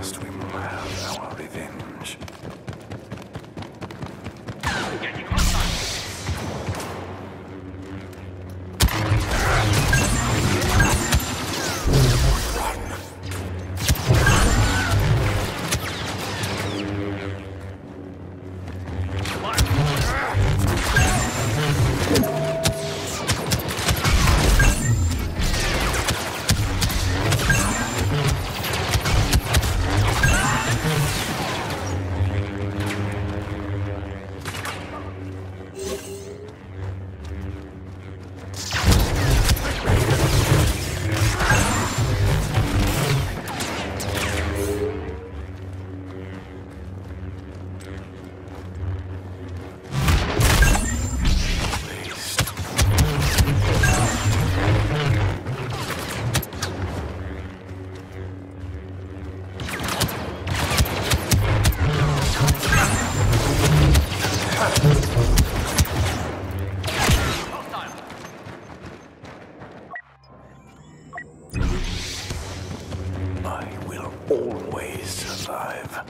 last, we will have our revenge. I will always survive.